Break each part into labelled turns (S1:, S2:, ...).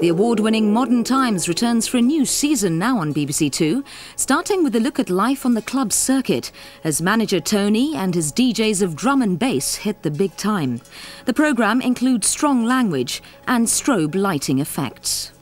S1: The award winning Modern Times returns for a new season now on BBC Two, starting with a look at life on the club circuit as manager Tony and his DJs of drum and bass hit the big time. The programme includes strong language and strobe lighting effects.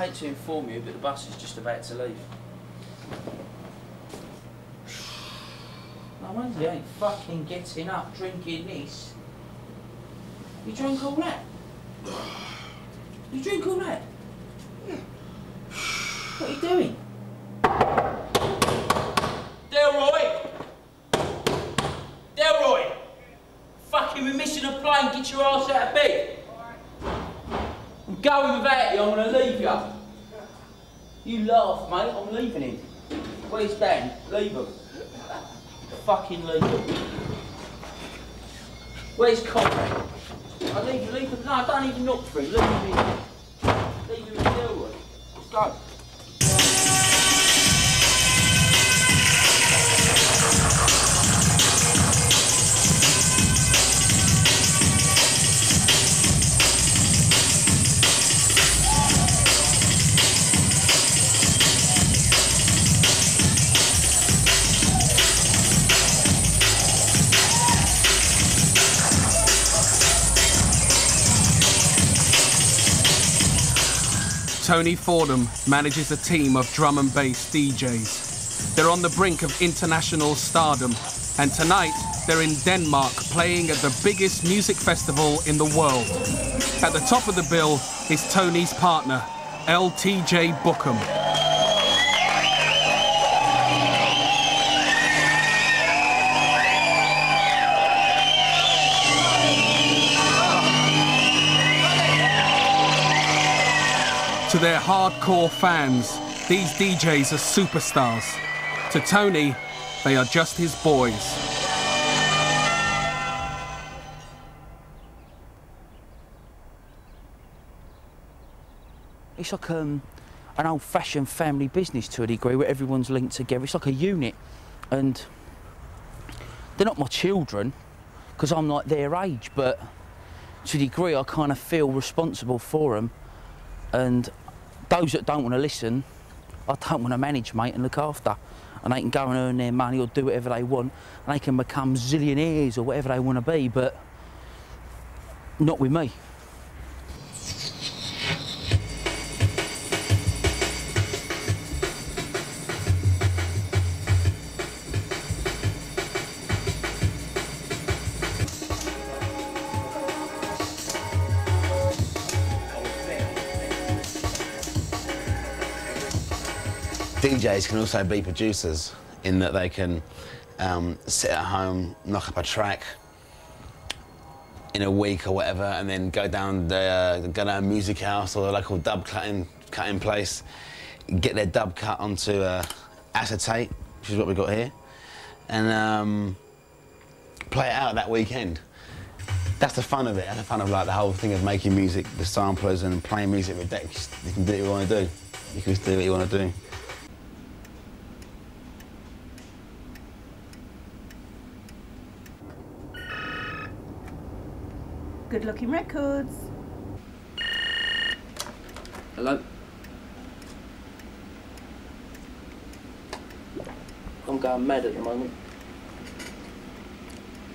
S2: Hate to inform you, but the bus is just about to leave. No wonder you ain't fucking getting up drinking this. You drink all that? You drink all that? Yeah. What are you doing? Delroy! Delroy! Fucking we're missing a plane, get your ass out of bed! I'm going without you, I'm gonna leave you. You laugh, mate, I'm leaving him. Where's Dan? Leave him. Fucking leave him. Where's Conrad? I leave you, leave him. No, I don't even look for him, leave him. Leave him in Delroy. Let's go.
S3: Tony Fordham manages a team of drum and bass DJs. They're on the brink of international stardom, and tonight they're in Denmark playing at the biggest music festival in the world. At the top of the bill is Tony's partner, LTJ Bukem. To their hardcore fans, these DJs are superstars. To Tony, they are just his boys.
S2: It's like um, an old-fashioned family business to a degree, where everyone's linked together. It's like a unit, and they're not my children because I'm like their age, but to a degree, I kind of feel responsible for them. And those that don't want to listen, I don't want to manage, mate, and look after. And they can go and earn their money or do whatever they want, and they can become zillionaires or whatever they want to be, but not with me.
S4: DJs can also be producers in that they can um, sit at home, knock up a track in a week or whatever, and then go down the uh, go down a music house or a local dub cutting cutting place, get their dub cut onto uh, acetate, which is what we got here, and um, play it out that weekend. That's the fun of it. That's the fun of like the whole thing of making music, the samplers and playing music with decks. You can do what you want to do. You can just do what you want to do.
S5: good looking records.
S2: Hello. I'm going mad at the moment.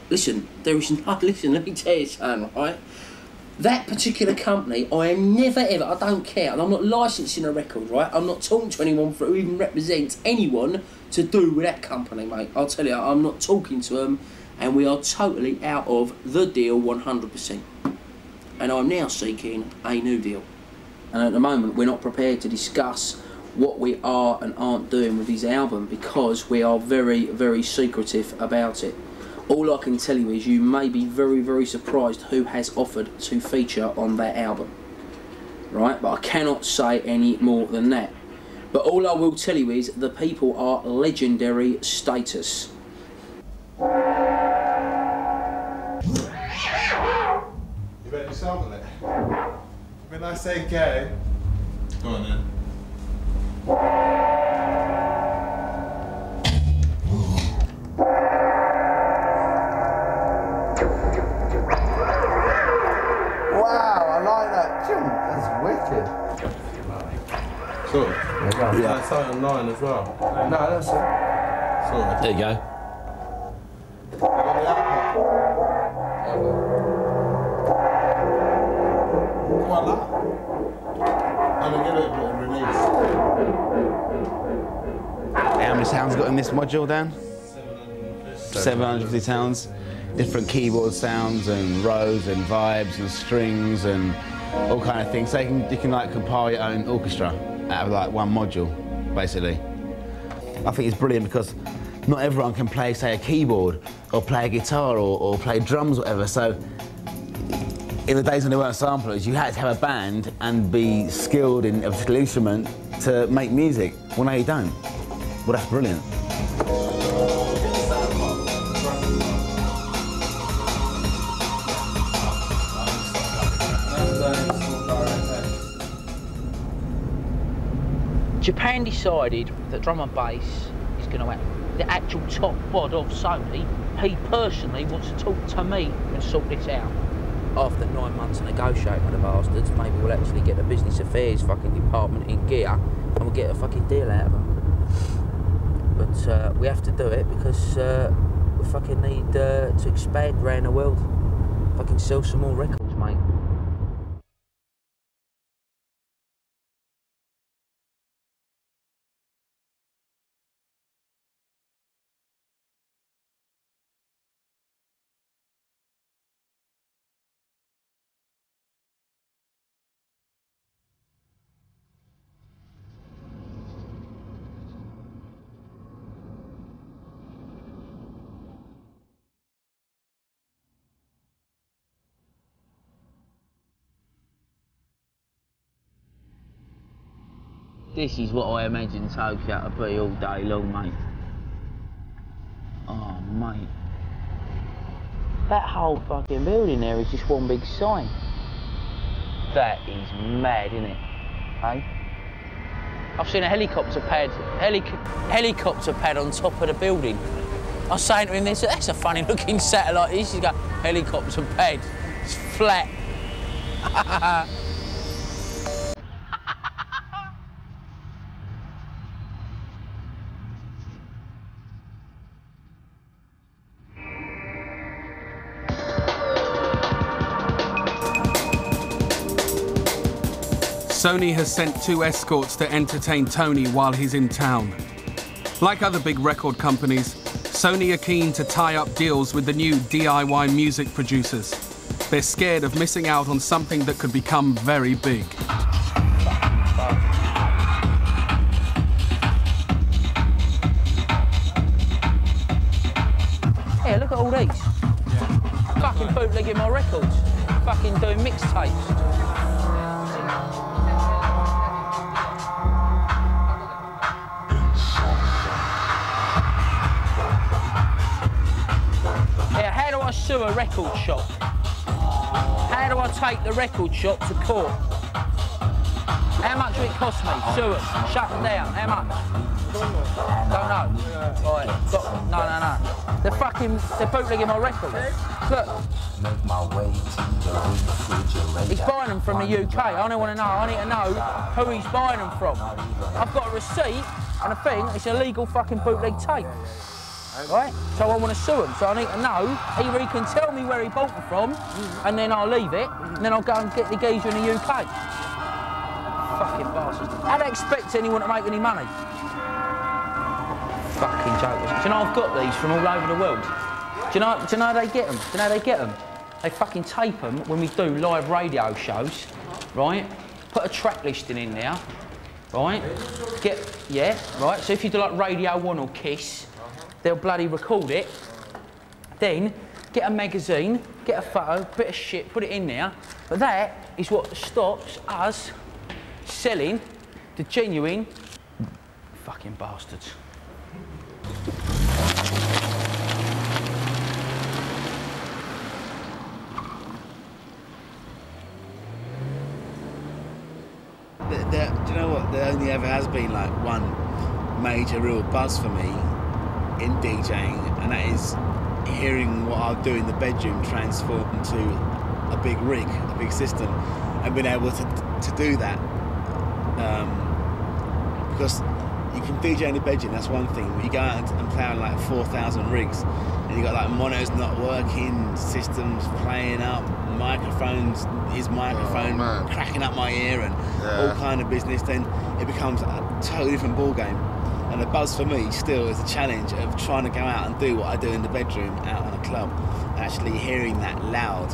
S2: Listen, there is no, listen, let me tell you something, right? That particular company, I am never ever, I don't care, and I'm not licensing a record, right? I'm not talking to anyone for, who even represents anyone to do with that company, mate. I'll tell you, I'm not talking to them and we are totally out of the deal 100%. And I'm now seeking a new deal. And at the moment, we're not prepared to discuss what we are and aren't doing with his album because we are very, very secretive about it. All I can tell you is you may be very, very surprised who has offered to feature on that album. Right? But I cannot say any more than that. But all I will tell you is the people are legendary status.
S6: You bet yourself on it. When I say go, go on then. Wow, I like that tune. That's wicked. Sort. Yeah. That's on nine as well. No, that's it. Sort of.
S4: There you go.
S6: That. I'm it a release.
S4: How many sounds got in this module, Dan? 750 sounds. Different keyboard sounds and rows and vibes and strings and all kind of things. So you can, you can like compile your own orchestra out of like one module, basically. I think it's brilliant because not everyone can play, say, a keyboard or play a guitar or, or play drums or whatever. So in the days when there weren't samplers, you had to have a band and be skilled in a particular instrument to make music. Well, now you don't. Well, that's brilliant.
S2: Japan decided that drum and bass is going to have the actual top bod of Sony. He personally wants to talk to me and sort this out. After nine months of negotiating with the bastards, maybe we'll actually get the business affairs fucking department in gear and we'll get a fucking deal out of them. But uh, we have to do it because uh, we fucking need uh, to expand around the world. Fucking sell some more records, mate. This is what I imagine Tokyo to be all day long, mate. Oh, mate. That whole fucking building there is just one big sign. That is mad, isn't it? Hey? I've seen a helicopter pad, helic- helicopter pad on top of the building. I was saying to him, "This- that's a funny looking satellite. This is a helicopter pad. It's flat.
S3: Sony has sent two escorts to entertain Tony while he's in town. Like other big record companies, Sony are keen to tie up deals with the new DIY music producers. They're scared of missing out on something that could become very big.
S2: Yeah, look at all these. Fucking bootlegging my records. Fucking doing mixtapes. Sue a record shop? How do I take the record shop to court? How much will it cost me? Sue them, shut them down. How much? Don't know. Right, no, no, no. They're fucking, they're bootlegging my records. Look,
S5: Make my way to the
S2: he's buying them from the UK. I don't want to know. I need to know who he's buying them from. I've got a receipt And the thing, it's a legal fucking bootleg tape. Right? So I want to sue him. So I need to know either he can tell me where he bought it from, mm-hmm. and then I'll leave it, and then I'll go and get the geezer in the UK. Fucking bastards. How do they expect anyone to make any money? Fucking jokers. Do you know I've got these from all over the world? Do you know, do you know how they get them? Do you know how they get them? They fucking tape them when we do live radio shows, right? Put a track listing in there, right? Get, yeah, right? So if you do like Radio 1 or Kiss, they'll bloody record it. Then get a magazine, get a photo, bit of shit, put it in there. But that is what stops us selling the genuine fucking bastards.
S4: There, there, do you know what? There only ever has been like one major real buzz for me in DJing, and that is hearing what I'll do in the bedroom transform into a big rig, a big system, and being able to, to do that. Um, because you can DJ in the bedroom, that's one thing. But you go out and, play on like 4,000 rigs, and you got like monitors not working, systems playing up, microphones, his microphone
S6: man.
S4: cracking up my ear, and
S6: Yeah.
S4: all kind of business. Then it becomes a totally different ball game. And the buzz for me still is a challenge of trying to go out and do what I do in the bedroom out on a club, actually hearing that loud.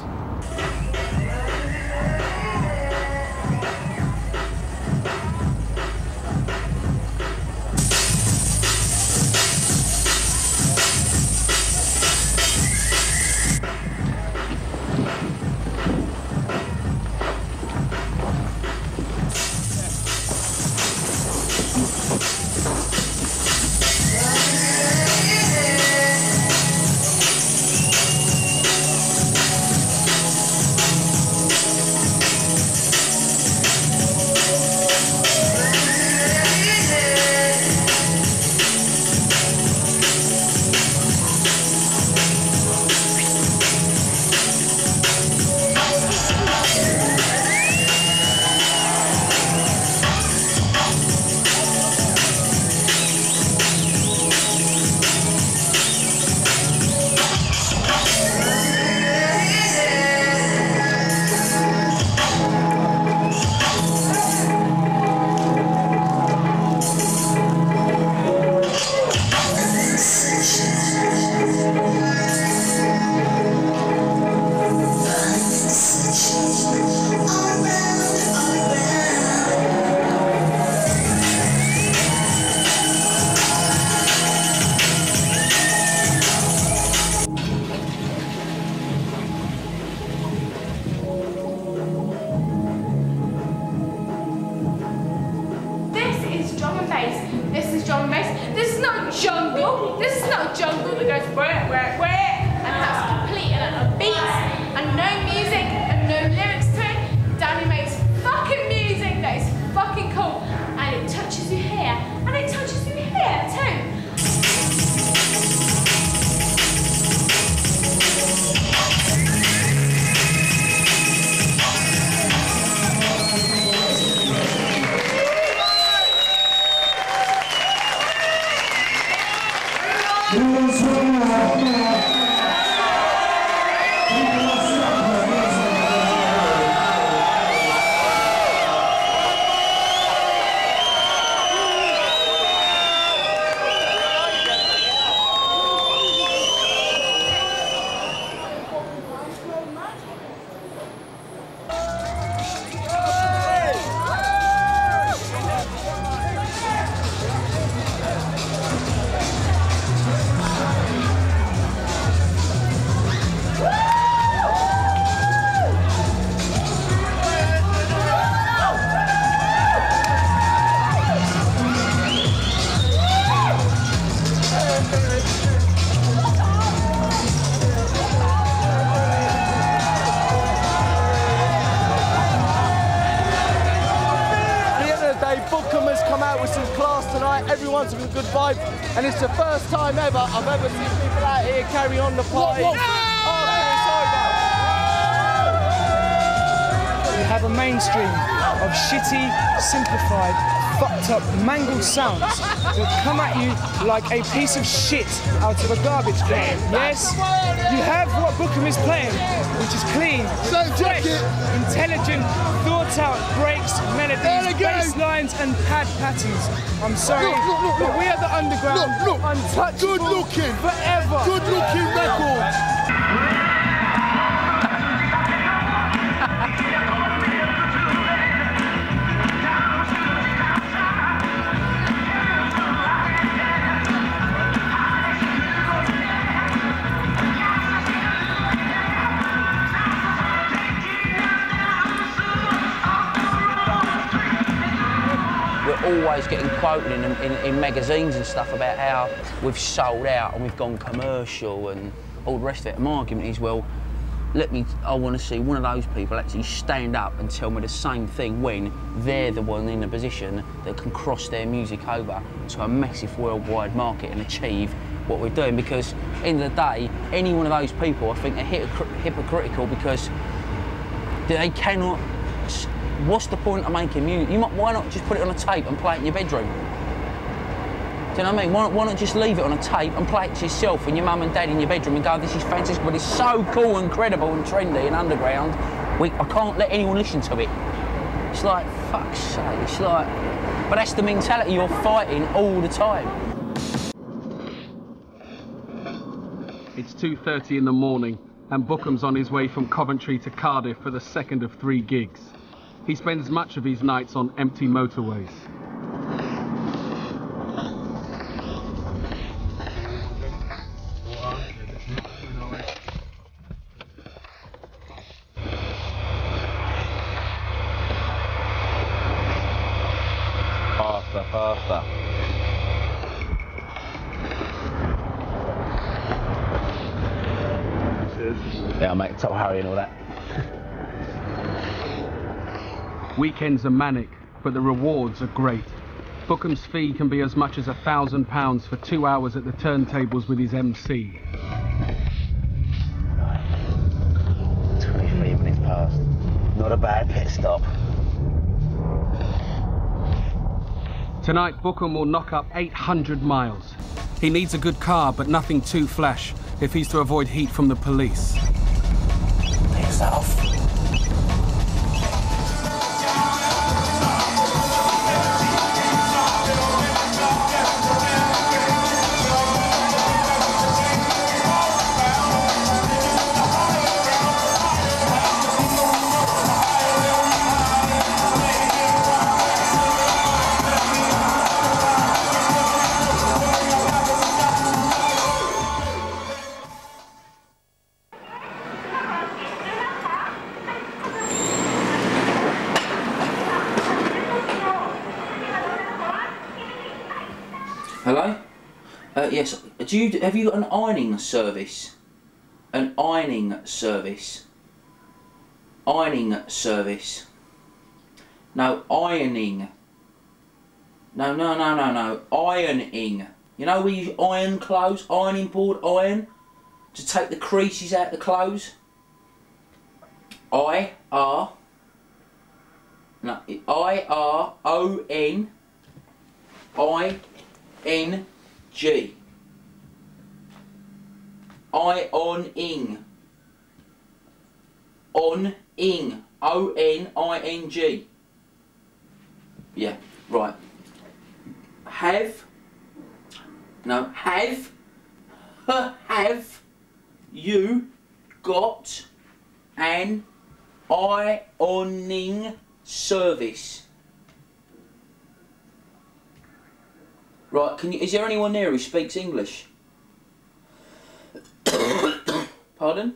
S7: Sounds that come at you like a piece of shit out of a garbage can. Yes, you have what Bukem is playing, which is clean, so fresh, intelligent, thought out breaks, melodies, bass lines, and pad patterns. I'm sorry,
S8: Look, look, look,
S7: but we are the underground,
S8: Look, look.
S7: untouchable,
S8: Good looking.
S7: forever.
S8: Good looking record.
S2: Quoted in, in, in magazines and stuff about how we've sold out and we've gone commercial and all the rest of it. My argument is, well, let me, I want to see one of those people actually stand up and tell me the same thing when they're the one in a position that can cross their music over to a massive worldwide market and achieve what we're doing. Because, in of the day, any one of those people, I think, are hypocritical because they cannot. What's the point of making music? You might, why not just put it on a tape and play it in your bedroom? Do you know what I mean? Why, why not just leave it on a tape and play it to yourself and your mum and dad in your bedroom and go, this is fantastic, but it's so cool and credible and trendy and underground. We, I can't let anyone listen to it. It's like, fuck's sake, it's like, but that's the mentality you're fighting all the time.
S3: It's 2.30 in the morning and Bukem's on his way from Coventry to Cardiff for the second of three gigs. He spends much of his nights on empty motorways.
S4: Faster, faster. Yeah, mate, top Harry and all that.
S3: Weekends are manic, but the rewards are great. Bukem's fee can be as much as a thousand pounds for two hours at the turntables with his MC.
S4: 23 minutes past. Not a bad pit stop.
S3: Tonight, Bukem will knock up 800 miles. He needs a good car, but nothing too flash if he's to avoid heat from the police.
S4: Take that off.
S2: Do you have you got an ironing service? An ironing service. Ironing service. No, ironing. No, no, no, no, no. Ironing. You know we you iron clothes? Ironing board iron? To take the creases out of the clothes? I R. No, I R O N. I N G. I on ing. On ing. O N I N G. Yeah, right. Have. No, have. Have you got an ironing service? Right, can you, is there anyone there who speaks English? Pardon?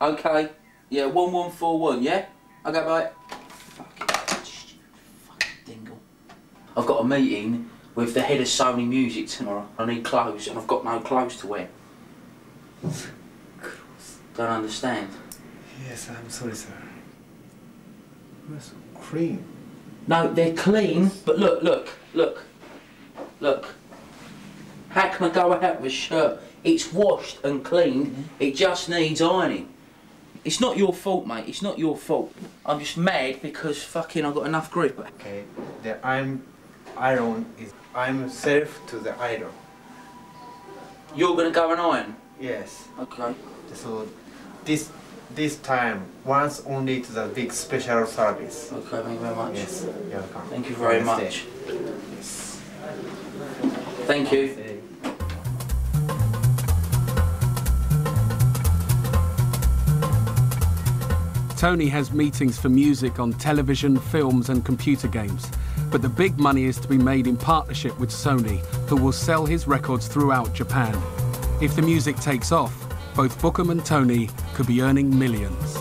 S2: Okay, yeah, 1141, yeah? Okay, bye. Fucking, fucking dingle. I've got a meeting with the head of Sony Music tomorrow. I need clothes and I've got no clothes to wear. Don't understand.
S6: Yes, I'm sorry, sir. That's cream.
S2: No, they're clean, but look, look, look, look. How can I go out with a shirt? It's washed and cleaned, mm-hmm. it just needs ironing. It's not your fault, mate. It's not your fault. I'm just mad because fucking I've got enough grip.
S6: Okay, the I'm iron is I'm self to the iron.
S2: You're gonna go and iron.
S6: Yes.
S2: Okay.
S6: So this this time once only to the big special service.
S2: Okay, thank you very much.
S6: Yes, you're welcome.
S2: Thank you very much.
S6: Yes.
S2: Thank you.
S3: Tony has meetings for music on television, films, and computer games. But the big money is to be made in partnership with Sony, who will sell his records throughout Japan. If the music takes off, both Bukem and Tony could be earning millions.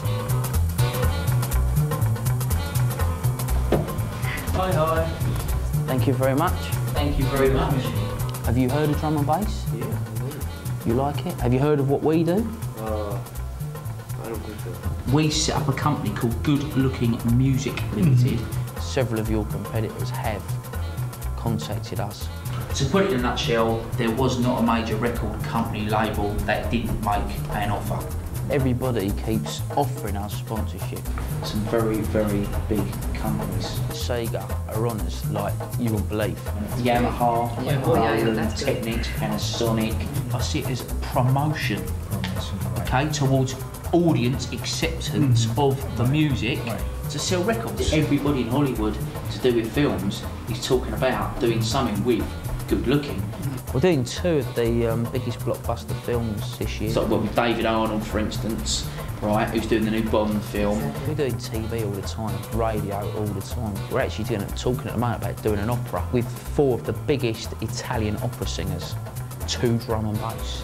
S2: Hi, hi. Thank you very much. Thank you very much. Have you heard of drum and bass?
S6: Yeah.
S2: You like it? Have you heard of what we do? We set up a company called Good Looking Music Limited. Several of your competitors have contacted us. To put it in a nutshell, there was not a major record company label that didn't make an offer. Everybody keeps offering us sponsorship. Some very, very big companies. Sega are on us like you won't believe. Yamaha,
S1: Yeah, oh, yeah, yeah,
S2: Roland,
S1: that's good.
S2: Technics, Panasonic. I see it as promotion, okay, towards audience acceptance of the music to sell records. Everybody in Hollywood to do with films is talking about doing something with good looking. We're doing two of the um, biggest blockbuster films this year. So, well, with David Arnold, for instance, right, who's doing the new Bond film. We're doing TV all the time, radio all the time. We're actually doing, talking at the moment about doing an opera with four of the biggest Italian opera singers, two drum and bass.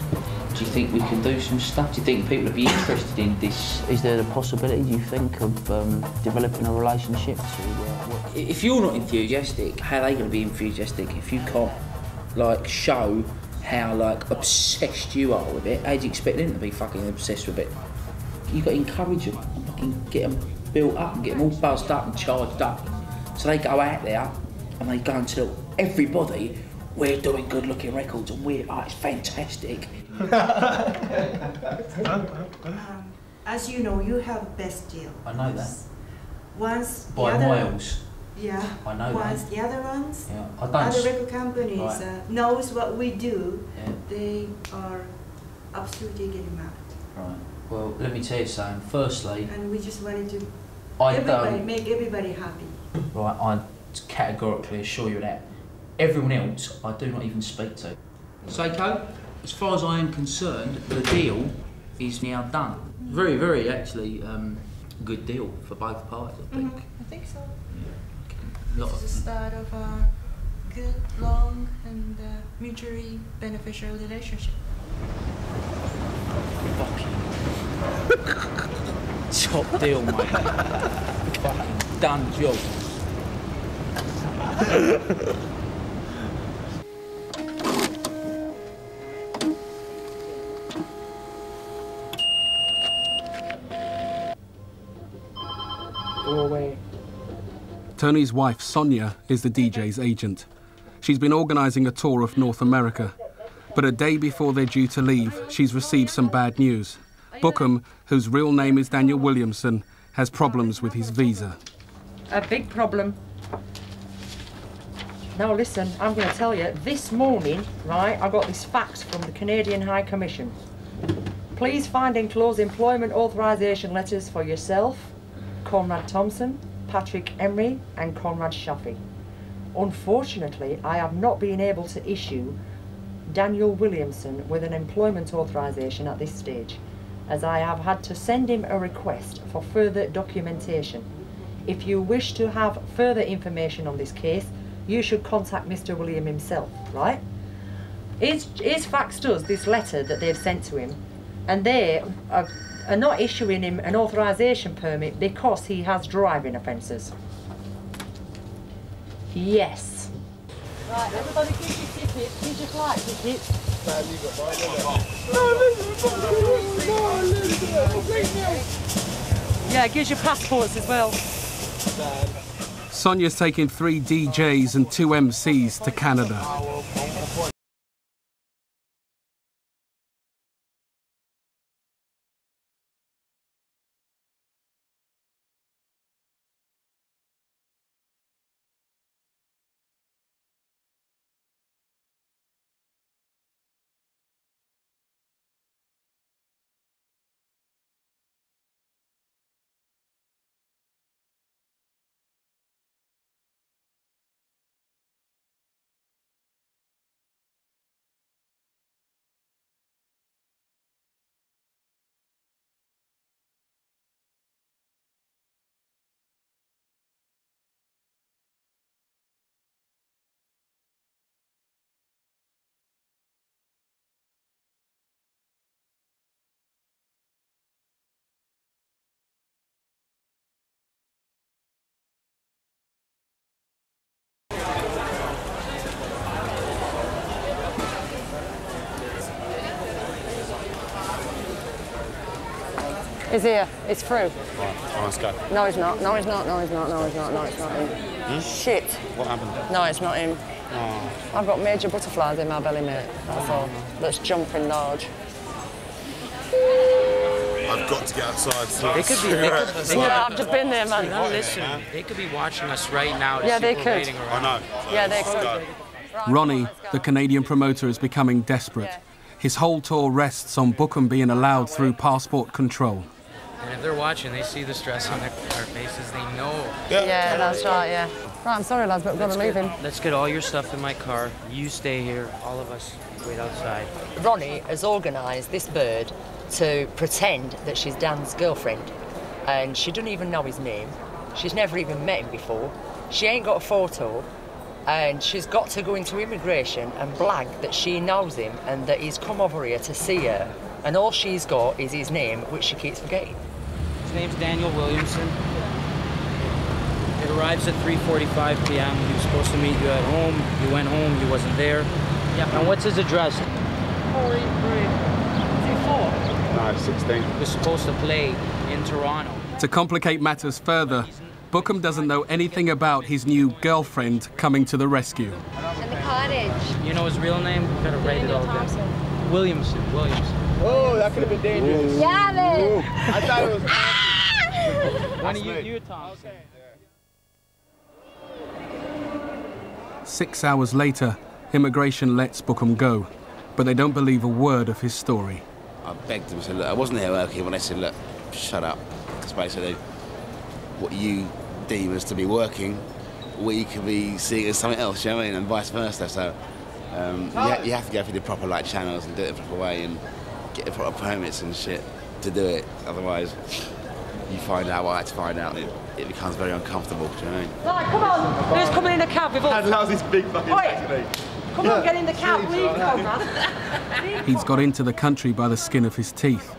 S2: Do you think we can do some stuff? Do you think people would be interested in this? Is there a possibility, do you think, of um, developing a relationship to uh. If you're not enthusiastic, how are they going to be enthusiastic if you can't, like, show how, like, obsessed you are with it? How do you expect them to be fucking obsessed with it? You've got to encourage them, fucking get them built up and get them all buzzed up and charged up. So they go out there and they go and tell everybody we're doing good looking records and we're, oh, it's fantastic.
S9: Um, as you know, you have best deal.
S2: I know that.
S9: Once the
S2: By
S9: other,
S2: miles.
S9: yeah.
S2: I know
S9: once
S2: that.
S9: the other ones,
S2: Yeah, I don't.
S9: other record companies
S2: Right.
S9: uh, knows what we do,
S2: Yeah.
S9: they are absolutely getting mad.
S2: Right. Well, let me tell you something. Firstly,
S9: And we just wanted to
S2: I
S9: everybody
S2: don't.
S9: make everybody happy.
S2: Right, I categorically assure you that. Everyone else, I do not even speak to. Seiko, as far as I am concerned, the deal is now done. Very, very actually um, good deal for both parties, I think.
S9: I think so.
S2: Lot
S9: This is
S2: of-
S9: the start of a good, long, and uh, mutually beneficial relationship.
S2: Top deal, mate. Fucking done job.
S3: Tony's wife, Sonia, is the DJ's agent. She's been organising a tour of North America. But a day before they're due to leave, she's received some bad news. Bukem, whose real name is Daniel Williamson, has problems with his visa.
S10: A big problem. Now listen, I'm going to tell you, this morning, right, I got this fax from the Canadian High Commission. Please find enclosed employment authorisation letters for yourself, Conrad Thompson, Patrick Emery and Conrad Shafi. Unfortunately, I have not been able to issue Daniel Williamson with an employment authorisation at this stage, as I have had to send him a request for further documentation. If you wish to have further information on this case, you should contact Mr. William himself, right? His, his faxed us this letter that they've sent to him, and they are, are not issuing him an authorisation permit because he has driving offences. Yes. Right, everybody give your tickets, give your flight tickets. Yeah, gives your passports as well.
S3: Sonia's taking three DJs and two MCs to Canada.
S11: He's here. It's through.
S12: Right, let's go.
S11: No, he's not. No, he's not. No, he's not. No, he's not. No, it's not him.
S12: Hmm?
S11: Shit.
S12: What happened?
S11: No, it's not him.
S12: Oh.
S11: I've got major butterflies in my belly, mate. That's all. That's jumping large.
S12: I've got to get outside. So
S13: They could be. They could, they could,
S11: Yeah, I've just been there, man.
S13: No, listen. They could be watching us right now.
S11: Yeah, they could.
S12: I know.
S11: Yeah, they could.
S3: Ronnie, the Canadian promoter, is becoming desperate. His whole tour rests on Bukem being allowed through passport control.
S13: And if they're watching, they see the stress on their, our faces. They know.
S11: Yeah, yeah that's right, yeah. Right, I'm sorry, lads, but we've got to leave
S13: get,
S11: him.
S13: let's get all your stuff in my car. You stay here. All of us wait outside.
S10: Ronnie has organised this bird to pretend that she's Dan's girlfriend. And she doesn't even know his name. She's never even met him before. She ain't got a photo. And she's got to go into immigration and blag that she knows him and that he's come over here to see her. And all she's got is his name, which she keeps forgetting.
S13: His name's Daniel Williamson. It arrives at 3:45 p.m. He was supposed to meet you at home. You went home. He wasn't there. Yeah. And what's his address?
S12: 483 No, 16.
S13: He was supposed to play in Toronto.
S3: To complicate matters further, Bukem doesn't know anything about his new girlfriend coming to the rescue.
S14: And the cottage.
S13: You know his real name? You gotta write it all down. Williamson. Williamson.
S8: Oh, that could have been dangerous.
S14: Yeah, man.
S8: I thought it was.
S13: Honey, you, you Thompson.
S3: Six hours later, immigration lets Bukem go, but they don't believe a word of his story.
S4: I begged them, said, look, I wasn't here working when they said, look, shut up. Because basically, what you deem as to be working, we could be seeing as something else, you know what I mean? And vice versa. So um, you, ha- you have to go through the proper like channels and do it the proper way and get the proper permits and shit to do it. Otherwise, you find out what I had to find out and it, it becomes very uncomfortable, do you know what I mean?
S10: Right, come on. Who's coming in the cab with us?
S8: How's this big fucking
S10: Oi.
S8: taxi?
S10: Come on, get in the cab. Leave, Conrad.
S3: He's got into the country by the skin of his teeth,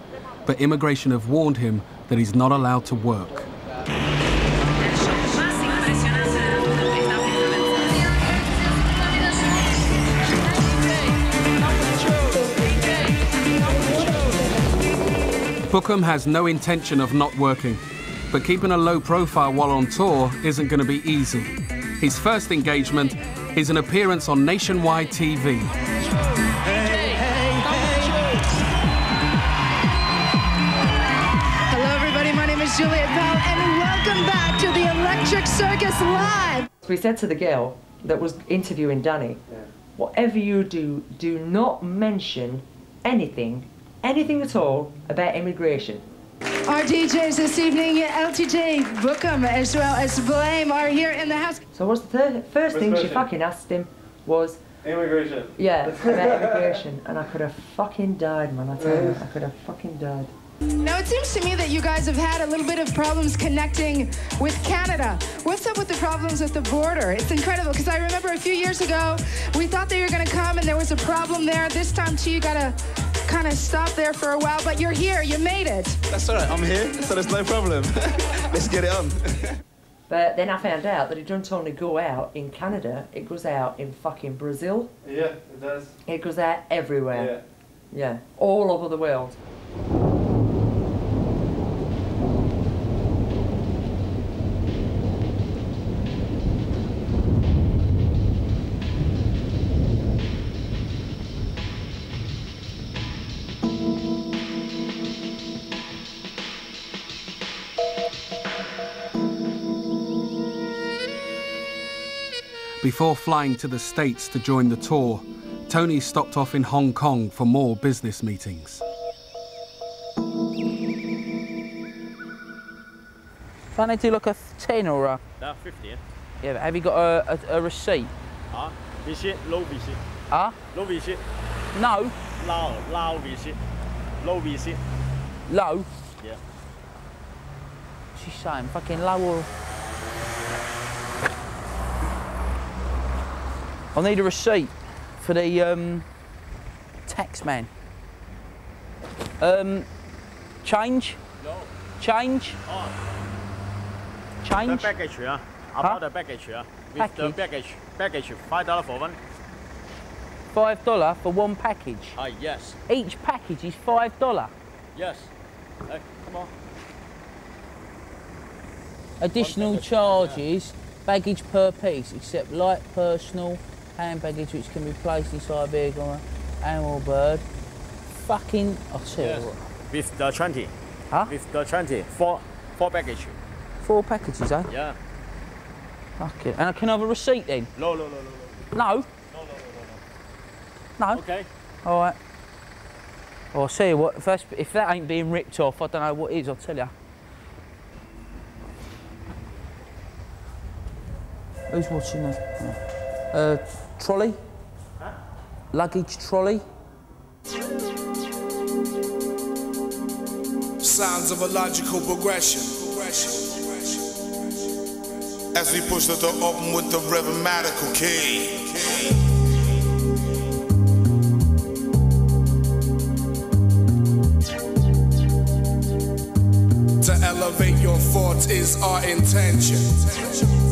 S3: but immigration have warned him that he's not allowed to work. Bukem has no intention of not working, but keeping a low profile while on tour isn't going to be easy. His first engagement is an appearance on nationwide TV.
S15: Hello, everybody. My name is Juliet Bell, and welcome back to the Electric Circus Live.
S10: We said to the girl that was interviewing Danny, whatever you do, do not mention anything, anything at all about immigration.
S15: Our DJs this evening, LTJ, Bukem, as well as Blame, are here in the house.
S10: So what's the third, first thing she fucking asked him was,
S8: Immigration.
S10: yeah, about immigration, and I could have fucking died, man. I tell you, I could have fucking died.
S15: Now, it seems to me that you guys have had a little bit of problems connecting with Canada. What's up with the problems at the border? It's incredible because I remember a few years ago, we thought they were going to come and there was a problem there. This time, too, you got to kind of stopped there for a while, but you're here, you made it.
S6: That's all right, I'm here, so there's no problem. Let's get it on.
S10: But then I found out that it doesn't only go out in Canada, it goes out in fucking Brazil.
S8: Yeah, it does.
S10: It goes out everywhere. Yeah. Yeah. All over the world.
S3: Before flying to the States to join the tour, Tony stopped off in Hong Kong for more business meetings.
S2: Don't they do like a 10 or a...
S16: That's 50, yeah.
S2: Yeah, but have you got a, a, a receipt?
S16: Ah, receipt, low receipt.
S2: Huh?
S16: Low receipt.
S2: No.
S16: Low, low receipt. Low receipt.
S2: Low?
S16: Yeah.
S2: She's saying fucking low or... I need a receipt for the um, tax man. Um, change?
S16: No.
S2: Change?
S16: Oh, the
S2: Change?
S16: package, yeah. About the package, yeah. With the package, package, five dollar for one.
S2: Five dollar for one package?
S16: Ah, yes.
S2: Each package is five dollar?
S16: Yes. Hey, come on.
S2: Additional charges, baggage per piece, except light personal hand baggage which can be placed inside a vehicle on animal bird. Fucking, I'll tell
S16: Yes. With the 20.
S2: Huh?
S16: With the 20. Four, four baggage.
S2: Four packages, eh?
S16: Yeah.
S2: Fuck it. And I can have a receipt then?
S16: No, no, no, no,
S2: No?
S16: no.
S2: No?
S16: Okay.
S2: All right. Well, I'll see what, if, that's, if that ain't being ripped off, I don't know what is, I'll tell you. Who's watching that? Uh, trolley? Luggage trolley?
S17: Signs of a logical progression. As we push the door open with the rhythmatical key. To elevate your thoughts is our intention.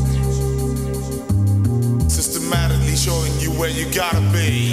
S17: Showing you where you gotta be.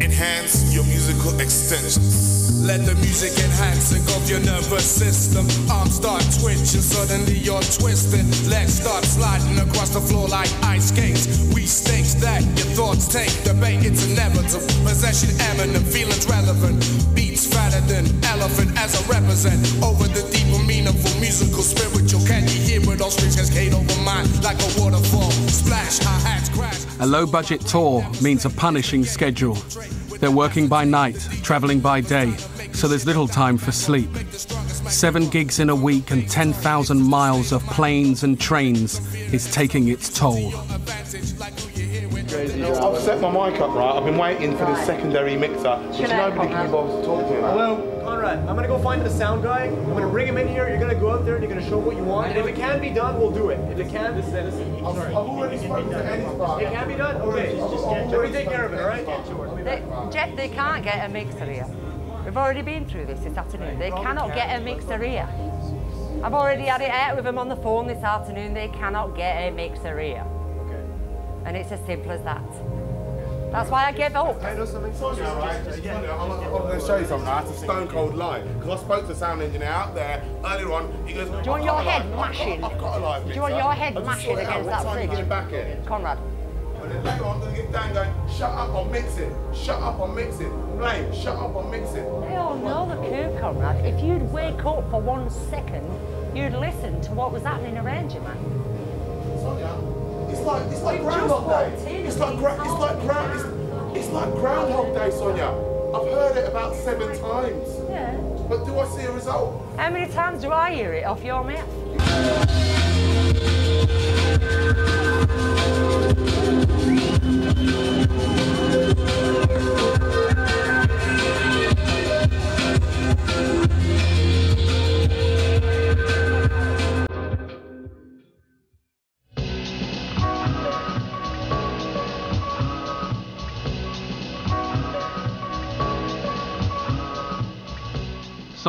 S17: Enhance your musical extensions. Let the music enhance and of your nervous system. Arms start twitching, suddenly you're twisting. Legs start sliding across the floor like ice skates. We stakes that your thoughts take. Debate, it's inevitable. Possession eminent, feelings relevant. Beats fatter than elephant as I represent. Over the deeper, meaningful, musical, spiritual. Can you hear it? All strings cascade over mine like a waterfall. Splash, hi hats crash.
S3: A low budget tour means a punishing schedule. They're working by night, travelling by day, so there's little time for sleep. Seven gigs in a week and 10,000 miles of planes and trains is taking its toll.
S18: I've set my mic up right. I've been waiting for the secondary mixer, which nobody can be bothered to talk to.
S8: Hello, Conrad. I'm gonna go find the sound guy. I'm gonna bring him in here. You're gonna go out there and you're gonna show what you want. And if it can be done, we'll do it. If it can, this is I've, I've already spoken to Eddie It can be done. Okay, let me take care of it. All right.
S11: They, Jeff, they can't get a mixer here. We've already been through this this afternoon. They cannot get a mixer here. I've already had it out with them on the phone this afternoon. They cannot get a mixer here. And it's as simple as that. That's why I gave up.
S18: Hey, listen, it's Sonia, right? Sonia, I'm, going to show you something. That's a stone cold lie. Because I spoke to the sound engineer out there earlier on. He goes,
S11: Do you want your head mashing?
S18: I've got a live
S11: Do you want your head mashing
S18: sort it out.
S11: against that fridge?
S18: back in?
S11: Conrad.
S18: And then later on, going to get going, shut up, I'm mixing. Shut up, I'm mixing. Blame, shut up, I'm mixing.
S11: They all know the coup, Conrad. If you'd wake up for one second, you'd listen to what was happening around you, man.
S18: Sonia, it's like, it's like Groundhog Day. It's like, gra- it's like ground, it's, it's like Groundhog Day, Sonia. I've heard it about seven times.
S11: Yeah.
S18: But do I see a result?
S11: How many times do I hear it off your mouth?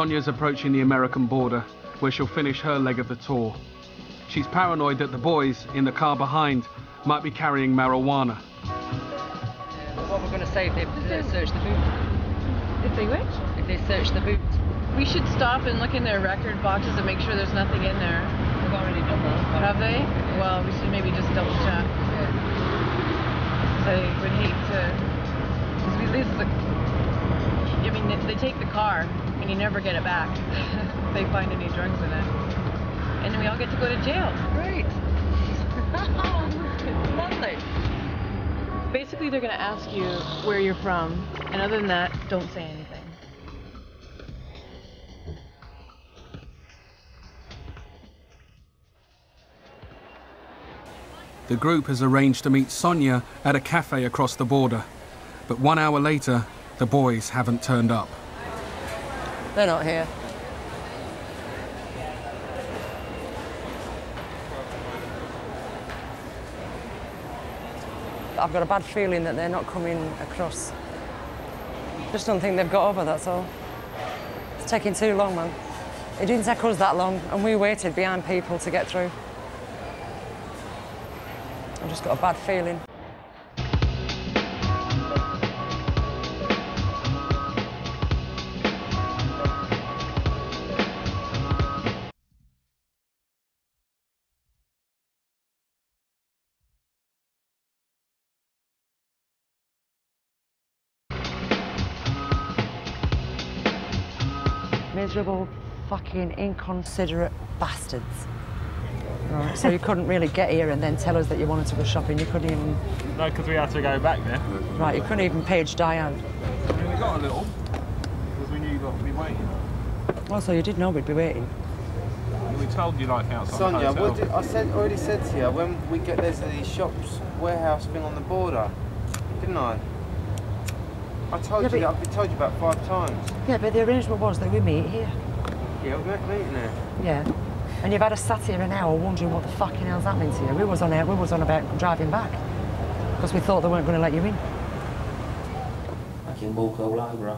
S3: Sonia's approaching the American border, where she'll finish her leg of the tour. She's paranoid that the boys in the car behind might be carrying marijuana.
S11: What we're going to say if they uh, search the boot?
S19: If they which?
S11: If they search the boot.
S19: We should stop and look in their record boxes and make sure there's nothing in there.
S11: They've already done that.
S19: Have they? Well, we should maybe just double check. I would hate to, because we lose the. I mean, they, they take the car and you never get it back. if they find any drugs in it, and then we all get to go to jail.
S11: Great. Lovely.
S19: Basically, they're going to ask you where you're from, and other than that, don't say anything.
S3: The group has arranged to meet Sonia at a cafe across the border. But one hour later, the boys haven't turned up.
S11: They're not here. I've got a bad feeling that they're not coming across. Just don't think they've got over, that's all. It's taking too long, man. It didn't take us that long, and we waited behind people to get through. I've just got a bad feeling.
S10: Miserable, fucking inconsiderate bastards. Right, so you couldn't really get here and then tell us that you wanted to go shopping. You couldn't even.
S16: No, because we had to go back there.
S10: Right, you couldn't even page Diane.
S16: I mean, we got a little, because we knew that we'd be waiting.
S10: Well, so you did know we'd be waiting.
S16: We told you like outside
S6: Sonia,
S16: the hotel.
S6: what did, I said already said to you when we get there to these shops, warehouse thing on the border, didn't I? I told
S10: Yeah,
S6: you.
S10: but-
S6: I've told you about five times.
S10: Yeah, but the arrangement was that we meet here.
S6: Yeah, we're meeting there.
S10: Yeah. And you've had us sat here an hour wondering what the fucking hell's happening to you. We was on air, we was on about driving back. Because we thought they weren't going to let you in.
S2: I can walk all over her.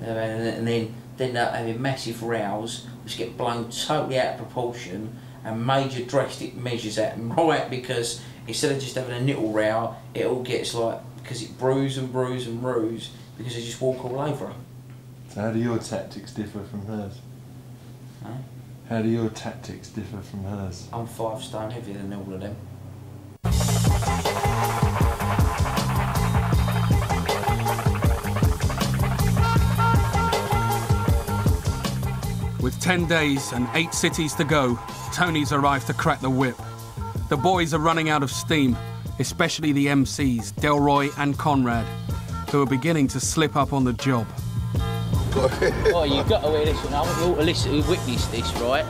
S2: And then, then they end up having massive rows, which get blown totally out of proportion, and major drastic measures at them, right? Because instead of just having a little row, it all gets like, because it brews and brews and brews, because they just walk all over her.
S6: So how do your tactics differ from hers?
S2: Huh?
S6: How do your tactics differ from hers?
S2: I'm five stone heavier than all of them.
S3: With 10 days and 8 cities to go, Tony's arrived to crack the whip. The boys are running out of steam, especially the MCs, Delroy and Conrad, who are beginning to slip up on the job.
S2: oh, you've got to wear this one. I want you all to listen, witness this, right?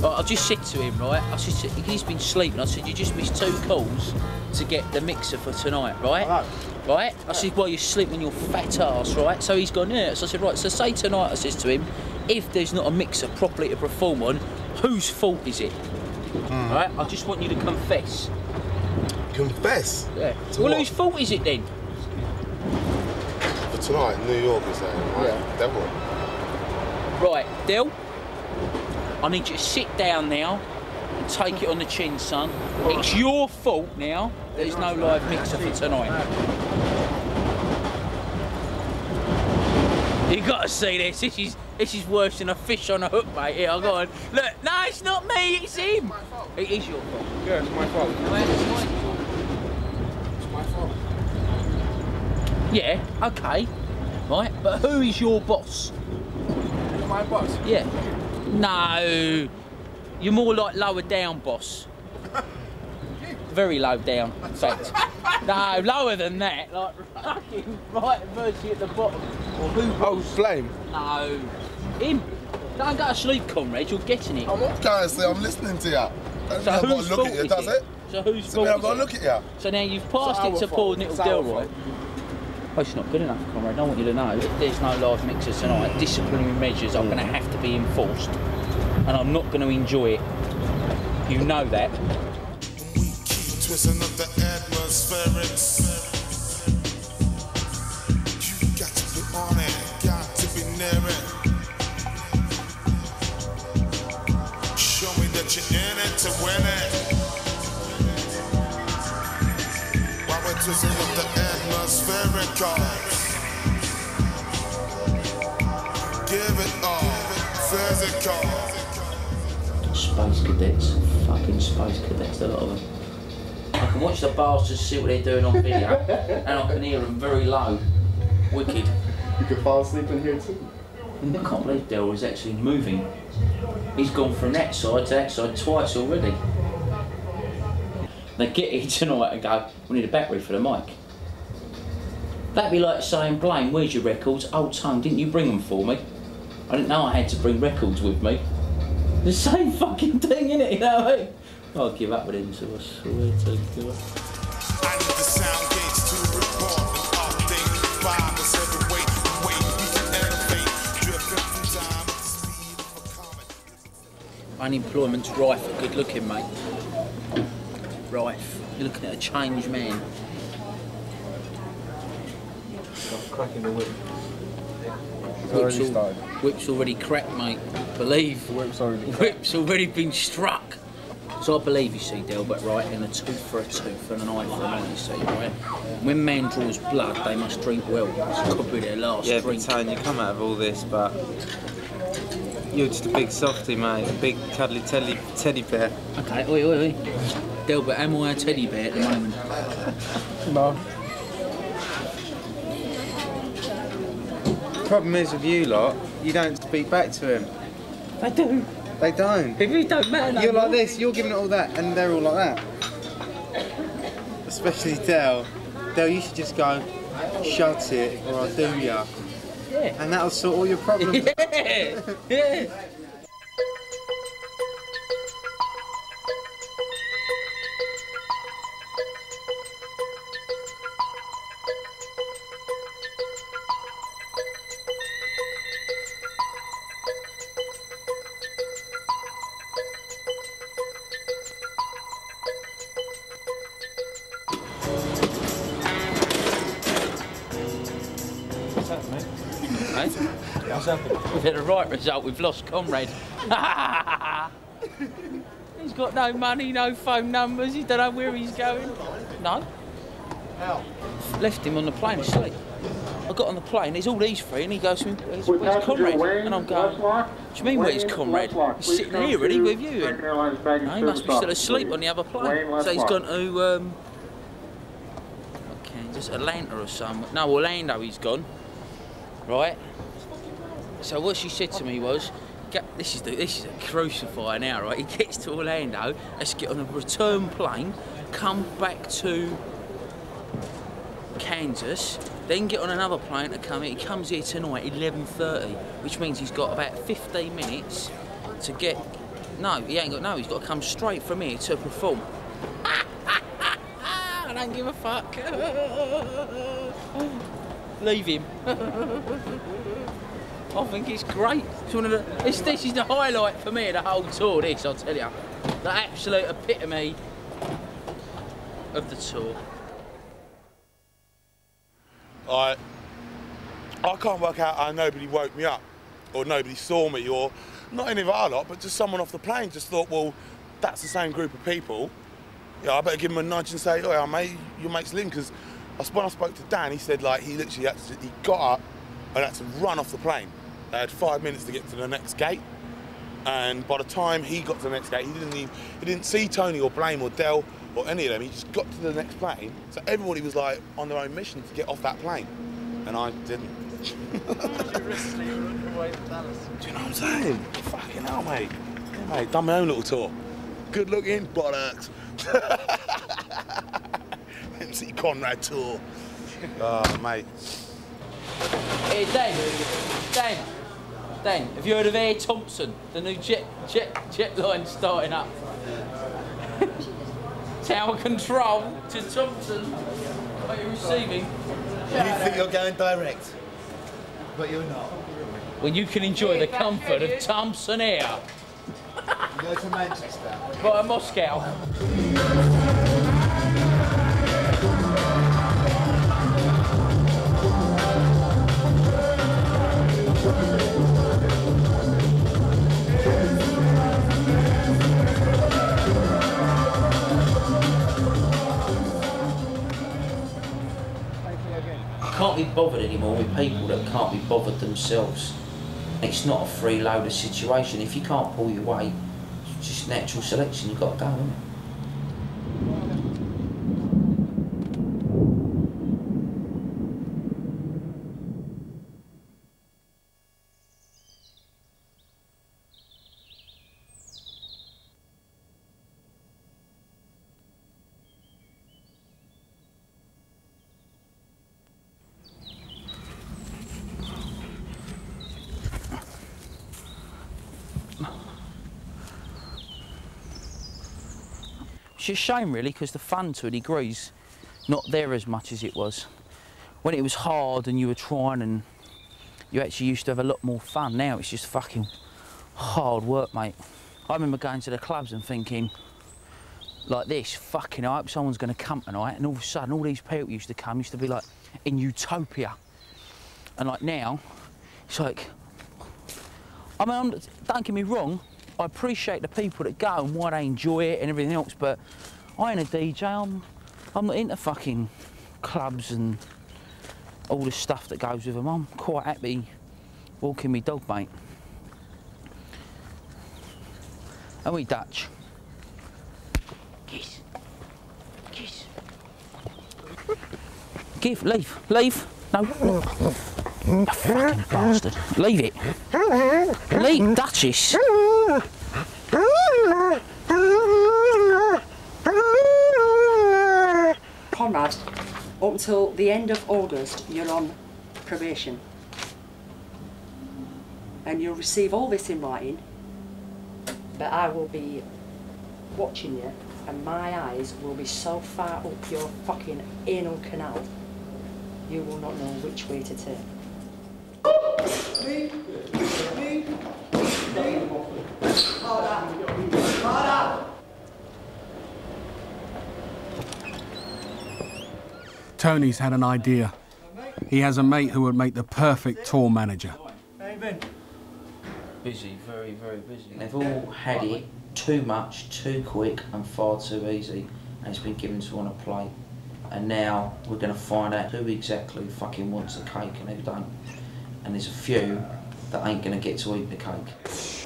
S2: Right, I just said to him, right? I said, to- he's been sleeping. I said, you just missed two calls to get the mixer for tonight, right? Right? I said, well, you're sleeping your fat ass, right? So he's gone, yeah. So I said, right, so say tonight, I says to him, if there's not a mixer properly to perform on, whose fault is it? Right? I just want you to confess.
S12: Confess?
S2: Yeah.
S12: To
S2: well,
S12: what?
S2: whose fault is it then?
S12: For tonight, New York is saying, right?
S2: Yeah.
S12: Devil.
S2: Right, Del, I need you to sit down now and take it on the chin, son. It's your fault now there's no live mixer for tonight. You gotta see this. This is this is worse than a fish on a hook, mate. Here, I go on. Look, no, it's not me. It's him. It is your fault.
S12: Yeah, it's my fault. It's my fault.
S2: Yeah, okay, right. But who is your boss?
S12: My boss.
S2: Yeah. No, you're more like lower down, boss. Very low down, in fact. No, lower than that. Like fucking right virtually at the bottom. Or who?
S12: Oh, Flame.
S2: No, him. Don't go to sleep, Conrad. You're getting it.
S12: I'm not trying to say I'm listening to you. That
S2: So
S12: mean I've got
S2: whose
S12: to look at you,
S2: is
S12: does
S2: it?
S12: it?
S2: So whose
S12: So
S2: fault
S12: I've got to look at you.
S2: So now you've passed it to
S12: fault.
S2: poor little Delroy.
S12: fault.
S2: It's not good enough, Conrad. I want you to know that there's no live mixer tonight. Disciplinary measures are going to have to be enforced, and I'm not going to enjoy it. You know that.
S18: Twisting up the atmospheric cause. Give it all, physical.
S2: Space cadets, fucking space cadets, a lot of them. I can watch the bastards see what they're doing on video, and I can hear them very low. Wicked.
S12: You could fall asleep in here too.
S2: I can't believe Del is actually moving. He's gone from that side to that side twice already. They get here tonight and go, we need a battery for the mic. That'd be like saying, Blame, where's your records? Old tongue, didn't you bring them for me? I didn't know I had to bring records with me. The same fucking thing, innit? You know what I mean? I'll give up with him, so I swear to God.
S18: I need the sound gates to report and update. Five is every way, way we can elevate. Drifting from time at the speed of a comet.
S2: Unemployment's rife for good looking, mate. Rife. You're looking at a changed man.
S6: Cracking the whip.
S2: Whip's,
S6: already
S2: al- whip's already cracked, mate. Believe.
S6: The whip's already cracked.
S2: Whip's already been struck. So I believe you see, Delbert, right? And a tooth for a tooth and an eye for an eye, you see, right? When man draws blood, they must drink well. This could be their last
S6: Yeah,
S2: drink.
S6: but Tone, you come out of all this, but you're just a big softy, mate. A big cuddly teddy, teddy bear.
S2: Okay, oi, oi, oi. Delbert, am I a teddy bear at the moment?
S6: No. Problem is with you lot,
S20: you don't speak back to him.
S2: I do.
S20: They don't.
S2: If it don't matter no
S20: You're like this, you're giving it all that, and they're all like that. Especially Dell. Dell, you should just go, shut it, or I'll do ya.
S2: Yeah.
S20: And that'll sort all your problems.
S2: yeah. yeah. What's happened? We've had a right result. We've lost Conrad. he's got no money, no phone numbers. He don't know where he's going. No. How? Left him on the plane asleep. I got on the plane. There's all these three, and he goes "Where's, where's Conrad?" And I'm going, "What do you mean, where's Conrad? He's sitting here, really, with you." And, no, he must be still asleep on the other plane. So he's gone to um, okay, just Atlanta or something. No, Orlando. He's gone. Right. So what she said to me was, "Get- "This is the, this is a crucifier now, right?" He gets to Orlando. Let's get on a return plane, come back to Kansas, then get on another plane to come here. He comes here tonight, 11:30, which means he's got about 15 minutes to get. No, he ain't got. No, he's got to come straight from here to perform. I don't give a fuck. Leave him. I think it's great. It's one of the, it's, this is the highlight for me of the whole tour. This, I'll tell you, the absolute epitome of the tour.
S18: I, I can't work out how nobody woke me up, or nobody saw me, or not any of our lot, but just someone off the plane just thought, well, that's the same group of people. Yeah, I better give him a nudge and say, oh, yeah, mate, your mate's because when I spoke to Dan, he said like he literally had to, he got up and had to run off the plane. They had five minutes to get to the next gate, and by the time he got to the next gate, he didn't even, he didn't see Tony or Blame or Dell or any of them. He just got to the next plane. So everybody was like on their own mission to get off that plane, and I didn't. Do you know what I'm saying? Fucking hell, mate. Yeah, mate, done my own little tour. Good looking, bollocks. MC Conrad tour. Oh, mate.
S2: Hey, Dan. Dan. Dan, have you heard of Air Thompson? The new jet jet jet line starting up. Tower control to Thompson. What are you receiving?
S6: You think you're going direct, but you're not.
S2: Well, you can enjoy the comfort of Thompson Air.
S6: You go to Manchester.
S2: By Moscow.
S21: Bothered anymore with people that can't be bothered themselves. It's not a freeloader situation. If you can't pull your weight, it's just natural selection. You've got to go, A shame, really, because the fun to a degree is not there as much as it was. When it was hard and you were trying and you actually used to have a lot more fun. Now it's just fucking hard work, mate. I remember going to the clubs and thinking, like this, fucking, I hope someone's going to come tonight. And all of a sudden, all these people used to come, used to be like in utopia. And like now, it's like, I mean, I'm, don't get me wrong, I appreciate the people that go and why they enjoy it and everything else, but I ain't a DJ, I'm, I'm not into fucking clubs and all the stuff that goes with them. I'm quite happy walking me dog, mate. And we Dutch. Kiss. Kiss. Give, leave, leave. No.
S2: You fucking bastard. Leave it. Leave Duchess.
S10: Conrad, up until the end of August, you're on probation. And you'll receive all this in writing, but I will be watching you, and my eyes will be so far up your fucking anal canal, you will not know which way to turn.
S3: Tony's had an idea. He has a mate who would make the perfect tour manager.
S2: Busy, very, very busy. They've all had it too much, too quick, and far too easy, and it's been given to on a plate. And now we're going to find out who exactly fucking wants the cake and who don't. And there's a few that ain't going to get to eat the cake.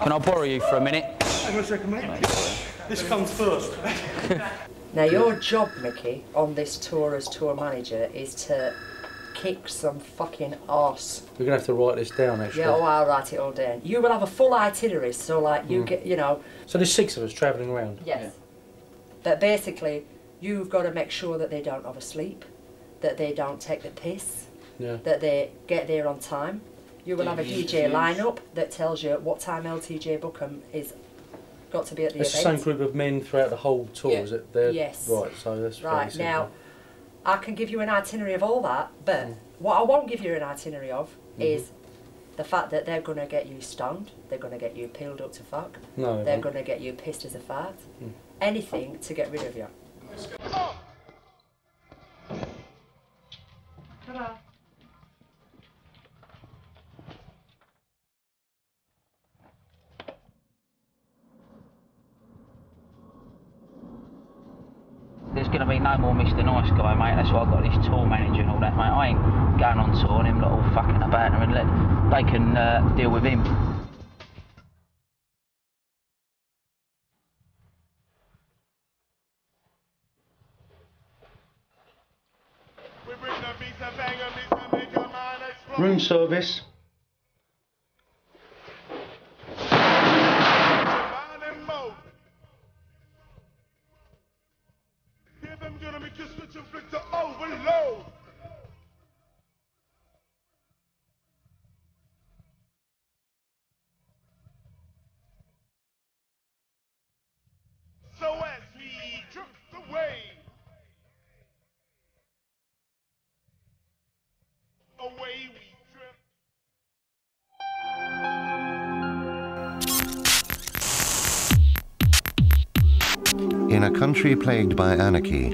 S2: Can I borrow you for a minute?
S8: Hang on a second, mate. This comes first.
S10: Now, your job, Mickey, on this tour as tour manager is to kick some fucking arse.
S22: We're gonna have to write this down, actually.
S10: Yeah, oh, I'll write it all down. You will have a full itinerary, so like you
S22: Mm.
S10: get, you know,
S22: So there's six of us travelling around.
S10: yes. But basically, you've got to make sure that they don't oversleep, that they don't take the piss,
S22: Yeah.
S10: that they get there on time. You will have a DJ lineup that tells you what time LTJ Bukem is got to be at the
S22: It's the same group of men throughout the whole tour,
S10: Yeah.
S22: is it? They're,
S10: Yes.
S22: Right, so that's
S10: Right now, I can give you an itinerary of all that, but what I won't give you an itinerary of
S22: Mhm.
S10: is the fact that they're going to get you stoned, they're going to get you peeled up to fuck,
S22: No, they
S10: they're going to get you pissed as a fart,
S22: Mm.
S10: Anything to get rid of you.
S2: There's going to be no more Mr. Nice Guy, mate. That's why I've got this tour manager and all that, mate. I ain't going on tour and him lot all fucking about and let they can uh, deal with him.
S22: Room service.
S23: Country plagued by anarchy,